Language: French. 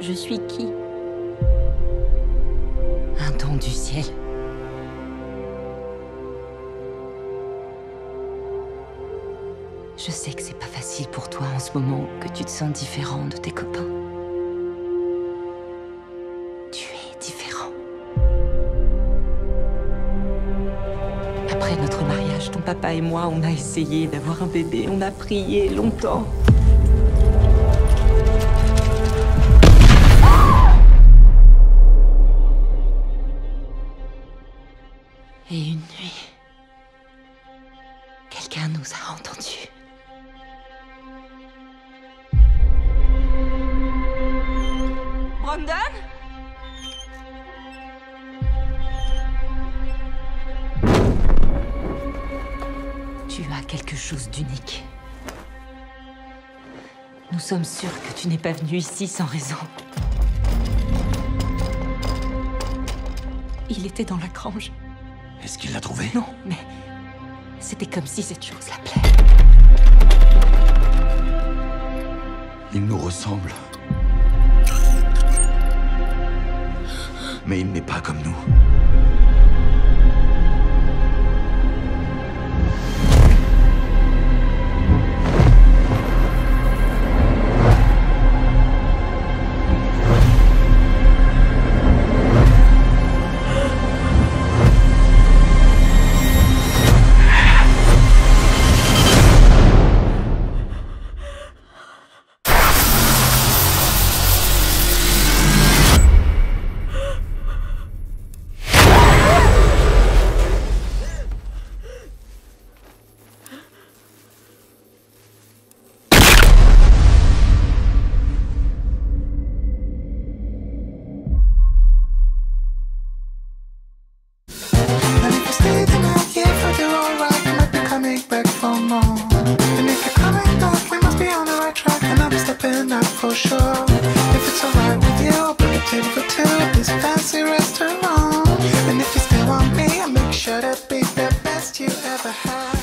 Je suis qui? Un don du ciel. Je sais que c'est pas facile pour toi en ce moment, que tu te sens différent de tes copains. Tu es différent. Après notre mariage, ton papa et moi, on a essayé d'avoir un bébé, on a prié longtemps. Une nuit, quelqu'un nous a entendus. Brandon? Tu as quelque chose d'unique. Nous sommes sûrs que tu n'es pas venu ici sans raison. Il était dans la grange. Est-ce qu'il l'a trouvé? Non, mais c'était comme si cette chose l'appelait. Il nous ressemble. Mais il n'est pas comme nous. should it be the best you ever had?